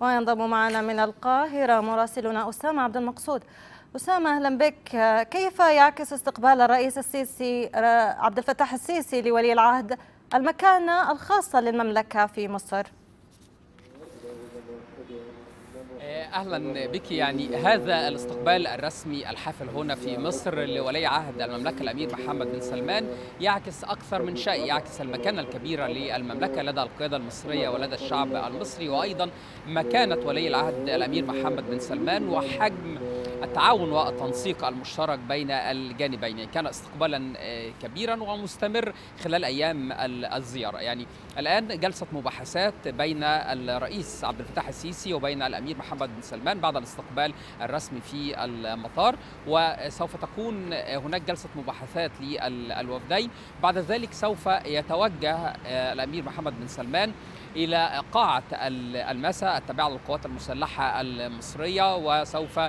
وينضم معنا من القاهرة مراسلنا أسامة عبد المقصود أسامة أهلا بك كيف يعكس استقبال الرئيس السيسي عبد الفتاح السيسي لولي العهد المكانة الخاصة للمملكة في مصر؟ أهلا بك. يعني هذا الاستقبال الرسمي الحافل هنا في مصر لولي عهد المملكة الأمير محمد بن سلمان يعكس أكثر من شيء يعكس المكانة الكبيرة للمملكة لدى القيادة المصرية ولدى الشعب المصري وأيضا مكانة ولي العهد الأمير محمد بن سلمان وحجم التعاون والتنسيق المشترك بين الجانبين. كان استقبالا كبيرا ومستمر خلال أيام الزيارة. يعني الآن جلسة مباحثات بين الرئيس عبد الفتاح السيسي وبين الأمير محمد بن سلمان بعد الاستقبال الرسمي في المطار. وسوف تكون هناك جلسة مباحثات للوفدين. بعد ذلك سوف يتوجه الأمير محمد بن سلمان إلى قاعة المسا التابعة للقوات المسلحة المصرية. وسوف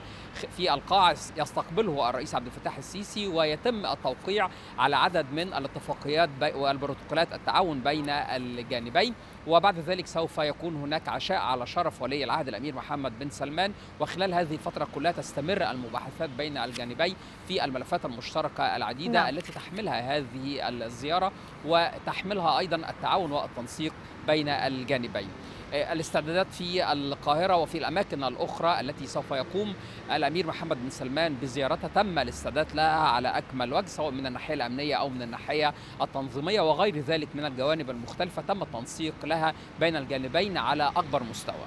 في القاعه يستقبله الرئيس عبد الفتاح السيسي ويتم التوقيع على عدد من الاتفاقيات والبروتوكولات التعاون بين الجانبين وبعد ذلك سوف يكون هناك عشاء على شرف ولي العهد الأمير محمد بن سلمان وخلال هذه الفترة كلها تستمر المباحثات بين الجانبين في الملفات المشتركة العديدة نعم. التي تحملها هذه الزيارة وتحملها أيضا التعاون والتنسيق بين الجانبين الاستعدادات في القاهرة وفي الأماكن الأخرى التي سوف يقوم الأمير محمد بن سلمان بزيارتها تم الاستعداد لها على أكمل وجه سواء من الناحية الأمنية أو من الناحية التنظيمية وغير ذلك من الجوانب المختلفة تم التنسيق لها بين الجانبين على أكبر مستوى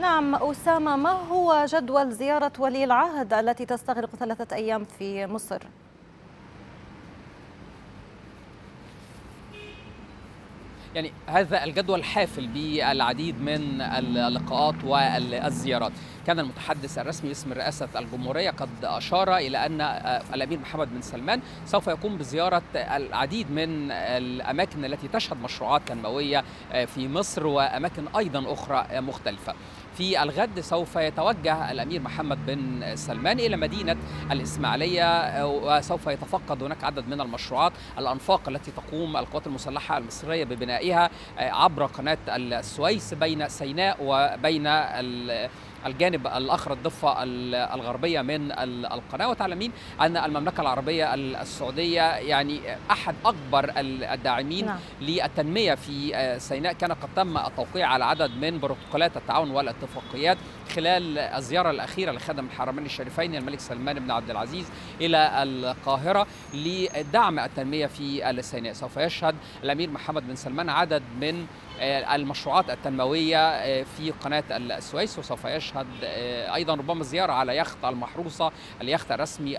نعم أسامة ما هو جدول زيارة ولي العهد التي تستغرق ثلاثة أيام في مصر؟ يعني هذا الجدول حافل بالعديد من اللقاءات والزيارات. كان المتحدث الرسمي باسم رئاسة الجمهورية قد أشار إلى أن الأمير محمد بن سلمان سوف يقوم بزيارة العديد من الأماكن التي تشهد مشروعات تنموية في مصر وأماكن أيضا أخرى مختلفة. في الغد سوف يتوجه الأمير محمد بن سلمان إلى مدينة الإسماعيلية وسوف يتفقد هناك عدد من المشروعات الأنفاق التي تقوم القوات المسلحة المصرية ببنائها عبر قناة السويس بين سيناء وبين الجانب الآخر الضفة الغربية من القناة. وتعلمين أن المملكة العربية السعودية يعني أحد أكبر الداعمين نعم. للتنمية في سيناء. كان قد تم التوقيع على عدد من بروتوكولات التعاون والاتفاقيات خلال الزيارة الأخيرة لخادم الحرمين الشريفين الملك سلمان بن عبد العزيز إلى القاهرة لدعم التنمية في سيناء سوف يشهد الأمير محمد بن سلمان عدد من المشروعات التنموية في قناة السويس وسوف يشهد أيضا ربما زيارة على يخت المحروسة اليخت الرسمي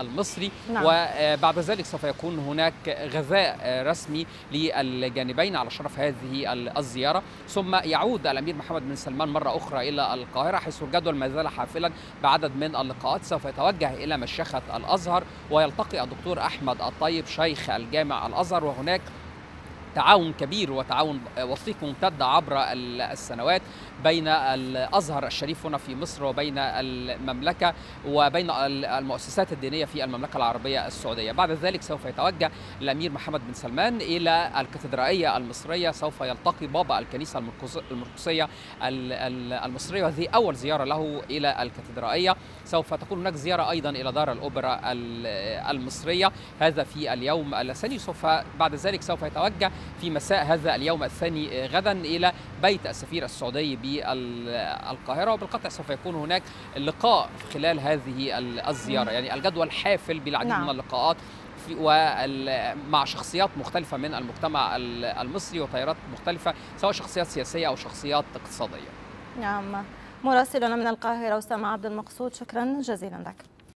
المصري. نعم. وبعد ذلك سوف يكون هناك غذاء رسمي للجانبين على شرف هذه الزيارة. ثم يعود الأمير محمد بن سلمان مرة أخرى إلى القاهرة حيث الجدول ما زال حافلا بعدد من اللقاءات. سوف يتوجه إلى مشيخة الأزهر ويلتقي الدكتور أحمد الطيب شيخ الجامع الأزهر. وهناك تعاون كبير وتعاون وثيق ممتد عبر السنوات بين الأزهر الشريف هنا في مصر وبين المملكة وبين المؤسسات الدينية في المملكة العربية السعودية، بعد ذلك سوف يتوجه الأمير محمد بن سلمان إلى الكاتدرائية المصرية سوف يلتقي بابا الكنيسة المرقسيه المصرية وهذه أول زيارة له إلى الكاتدرائية، سوف تكون هناك زيارة أيضا إلى دار الأوبرا المصرية، هذا في اليوم الثاني سوف بعد ذلك سوف يتوجه في مساء هذا اليوم الثاني غدا إلى بيت السفير السعودي بالقاهره وبالقطع سوف يكون هناك لقاء خلال هذه الزيارة يعني الجدول حافل بالعديد نعم. من اللقاءات ومع شخصيات مختلفة من المجتمع المصري وتيارات مختلفة سواء شخصيات سياسية أو شخصيات اقتصادية. نعم مراسلنا من القاهرة اسامه عبد المقصود شكرا جزيلا لك.